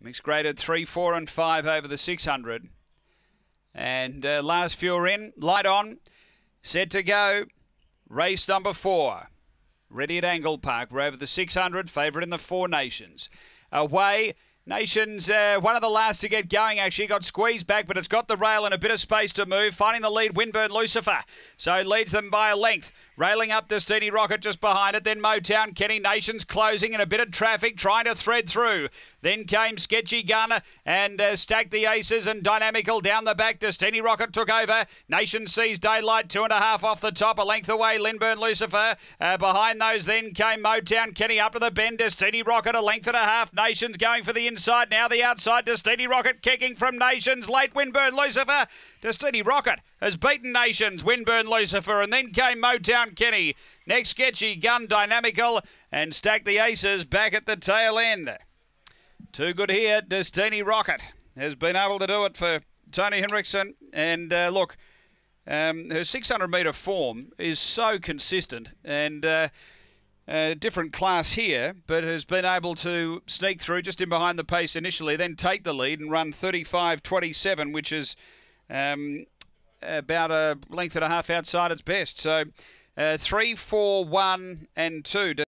Mixed graded 3, 4 and 5 over the 600. And uh, last are in. Light on. Set to go. Race number 4. Ready at Angle Park. We're over the 600. Favourite in the Four Nations. Away. Nations, uh, one of the last to get going, actually. Got squeezed back, but it's got the rail and a bit of space to move. Finding the lead, Winburn Lucifer. So leads them by a length. Railing up Destiny Rocket just behind it. Then Motown, Kenny Nations closing and a bit of traffic trying to thread through. Then came Sketchy Gun and uh, stacked the aces and Dynamical down the back. Destiny Rocket took over. Nation sees Daylight, two and a half off the top, a length away. Winburn Lucifer. Uh, behind those then came Motown, Kenny up to the bend. Destiny Rocket, a length and a half. Nations going for the inside. Side now the outside. Destiny Rocket kicking from Nations. Late Winburn Lucifer. Destiny Rocket has beaten Nations, Winburn Lucifer, and then came Motown Kenny. Next sketchy, Gun Dynamical, and stack the aces back at the tail end. Too good here. Destiny Rocket has been able to do it for Tony Henriksen. And uh, look, um, her 600 metre form is so consistent and. Uh, uh, different class here, but has been able to sneak through just in behind the pace initially, then take the lead and run 35.27, which is um, about a length and a half outside its best. So uh, three, four, one, and two.